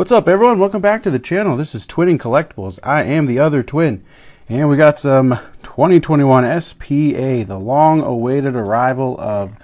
What's up, everyone? Welcome back to the channel. This is Twinning Collectibles. I am the other twin, and we got some 2021 SPA, the long-awaited arrival of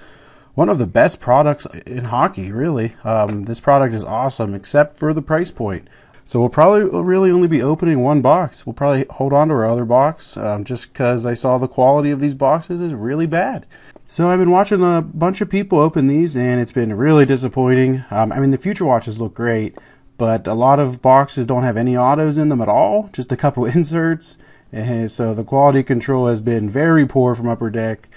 one of the best products in hockey. Really, um, this product is awesome, except for the price point. So we'll probably really only be opening one box. We'll probably hold on to our other box um, just because I saw the quality of these boxes is really bad. So I've been watching a bunch of people open these, and it's been really disappointing. Um, I mean, the future watches look great, but a lot of boxes don't have any autos in them at all, just a couple inserts. And so the quality control has been very poor from Upper Deck.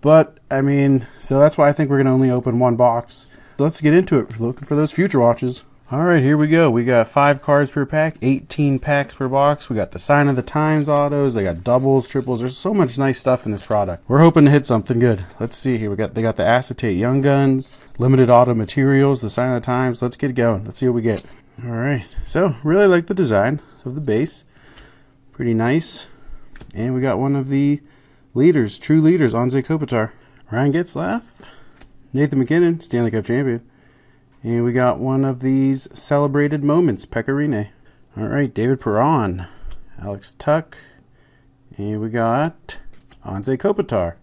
But I mean, so that's why I think we're going to only open one box. let's get into it. We're looking for those future watches. All right, here we go. We got five cards per pack, 18 packs per box. We got the Sign of the Times autos. They got doubles, triples. There's so much nice stuff in this product. We're hoping to hit something good. Let's see here. We got they got the acetate Young Guns, limited auto materials, the Sign of the Times. Let's get going. Let's see what we get. All right. So really like the design of the base. Pretty nice. And we got one of the leaders, true leaders, Anze Kopitar. Ryan Getzlaf, Nathan MacKinnon, Stanley Cup champion. And we got one of these celebrated moments, Pekka Rinne. All right, David Perron, Alex Tuch, and we got Anze Kopitar.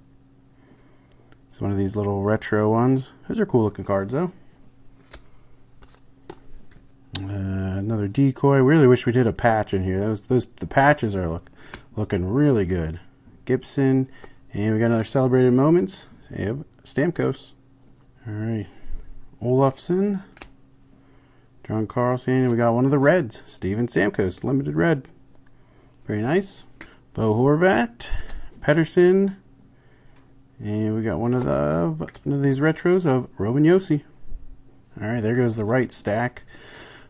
It's one of these little retro ones. Those are cool looking cards, though. Uh, another decoy. Really wish we did a patch in here. Those, those, the patches are look, looking really good. Gibson, and we got another celebrated moments. Have Stamkos. All right. Olofsson, John Carlson, and we got one of the Reds, Steven Stamkos, limited red. Very nice. Bo Horvat, Pedersen, and we got one of the one of these retros of Roman Josi. All right, there goes the right stack.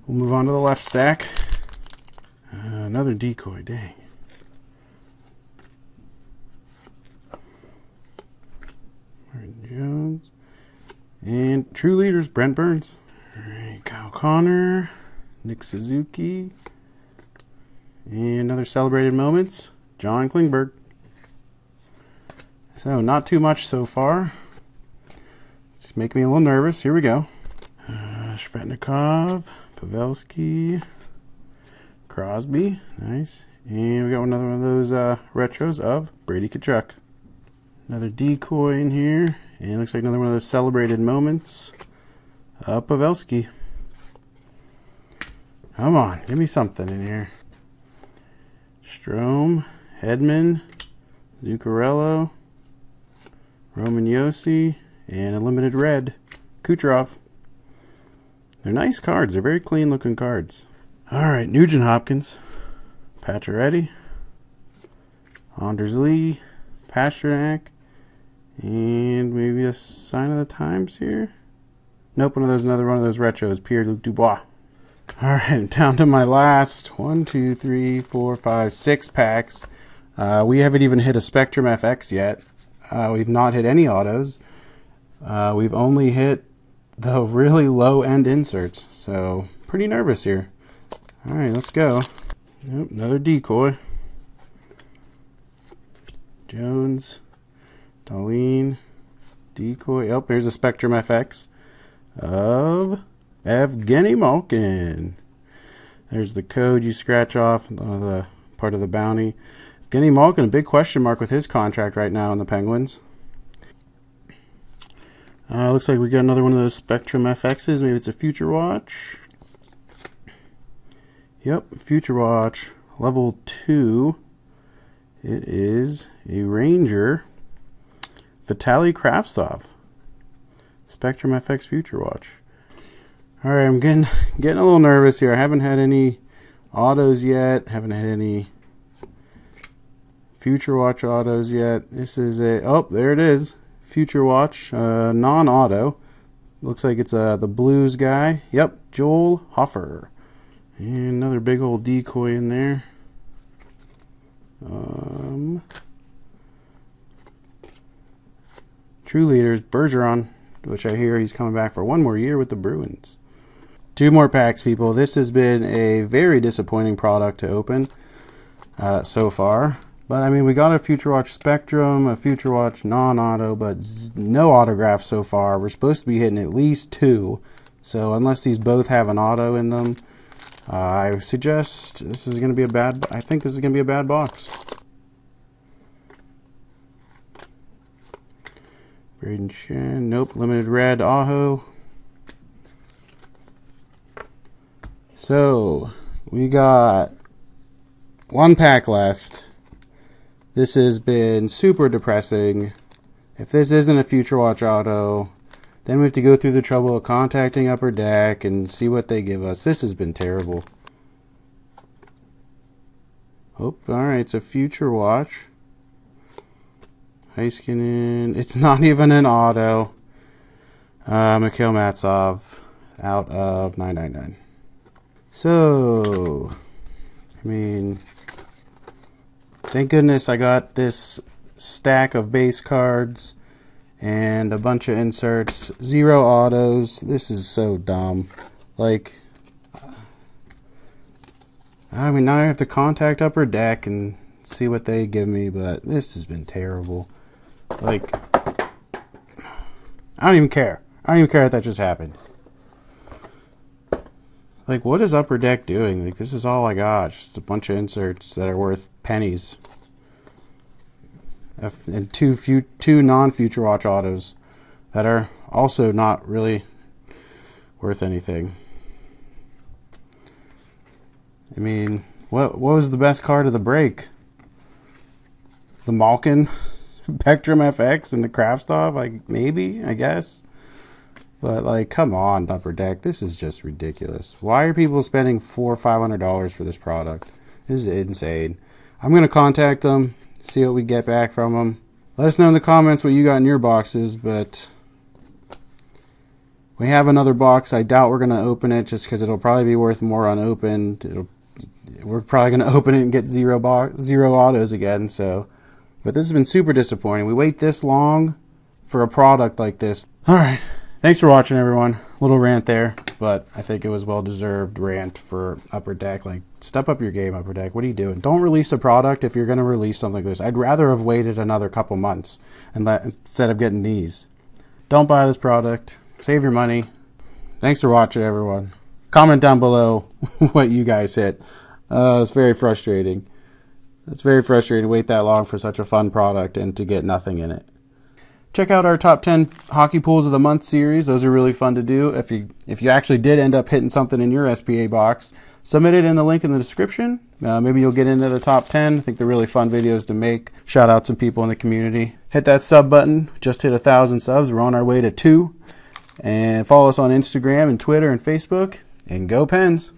We'll move on to the left stack. Uh, another decoy, dang. Martin Jones. And true leaders, Brent Burns. All right, Kyle Connor, Nick Suzuki, and another celebrated moments, John Klingberg. So not too much so far. It's making me a little nervous. Here we go. Uh, Svechnikov, Pavelski, Crosby, nice. And we got another one of those uh, retros of Brady Tkachuk. Another decoy in here. And looks like another one of those celebrated moments. Uh, Pavelski. Come on, give me something in here. Strome, Hedman, Zuccarello, Roman Josi, and a limited red, Kucherov. They're nice cards. They're very clean looking cards. All right, Nugent Hopkins, Pacioretty, Anders Lee, Pastrnak, and maybe a sign of the times here. Nope, one of those, another one of those retros, Pierre Luc Dubois. All right, down to my last one, two, three, four, five, six packs. Uh, we haven't even hit a Spectrum FX yet. Uh, we've not hit any autos. Uh, we've only hit the really low end inserts, so pretty nervous here. All right, let's go. Yep, another decoy. Jones. Darlene, decoy. Oh, there's a Spectrum FX of Evgeny Malkin. There's the code you scratch off uh, the part of the bounty. Evgeny Malkin, a big question mark with his contract right now in the Penguins. Uh, looks like we got another one of those Spectrum FXs. Maybe it's a Future Watch. Yep, Future Watch level 2. It is a Ranger Vitaly Kravtsov. Spectrum FX Future Watch. Alright, I'm getting getting a little nervous here. I haven't had any autos yet. Haven't had any Future Watch autos yet. This is a oh, there it is. Future Watch, uh, non-auto. Looks like it's uh, the Blues guy. Yep, Joel Hofer. And another big old decoy in there. Um, True leaders, Bergeron, which I hear he's coming back for one more year with the Bruins. Two more packs, people. This has been a very disappointing product to open uh, so far. But I mean, we got a Future Watch Spectrum, a Future Watch non auto, but no autographs so far. We're supposed to be hitting at least two. So, unless these both have an auto in them, Uh, I suggest this is going to be a bad. I think this is going to be a bad box. Brayden Schenn. Nope. Limited red. Aho. So we got one pack left. This has been super depressing. If this isn't a Future Watch auto, then we have to go through the trouble of contacting Upper Deck and see what they give us. This has been terrible. Oh, alright, it's a Future Watch. Heiskanen. It's not even an auto. Uh, Mikhail Maltsev out of 999. So, I mean, thank goodness I got this stack of base cards and a bunch of inserts. Zero autos. This is so dumb. Like, I mean, now I have to contact Upper Deck and see what they give me, but this has been terrible. Like, I don't even care. I don't even care if that just happened. Like, what is Upper Deck doing? Like, this is all I got. Just a bunch of inserts that are worth pennies. And two fu- two non-Future Watch autos that are also not really worth anything. I mean, what what was the best card of the break? The Malkin, Spectrum FX, and the Kravtsov? Like maybe, I guess. But like, come on, Upper Deck, this is just ridiculous. Why are people spending four or five hundred dollars for this product? This is insane. I'm gonna contact them, see what we get back from them. Let us know in the comments what you got in your boxes, but we have another box. I doubt we're gonna open it just because it'll probably be worth more unopened. It'll we're probably to open it and get zero box, zero autos again. So, but this has been super disappointing. We wait this long for a product like this. All right. Thanks for watching, everyone. Little rant there, but I think it was well deserved rant for Upper Deck. Like, step up your game, Upper Deck. What are you doing? Don't release a product if you're going to release something like this. I'd rather have waited another couple months and let instead of getting these. Don't buy this product. Save your money. Thanks for watching, everyone. Comment down below what you guys hit. Uh, it's very frustrating. It's very frustrating to wait that long for such a fun product and to get nothing in it. Check out our top 10 hockey pools of the month series. Those are really fun to do. If you if you actually did end up hitting something in your SPA box, submit it in the link in the description. Uh, maybe you'll get into the top 10. I think they're really fun videos to make. Shout out some people in the community. Hit that sub button. Just hit a thousand subs. We're on our way to two. And follow us on Instagram and Twitter and Facebook. And go Pens.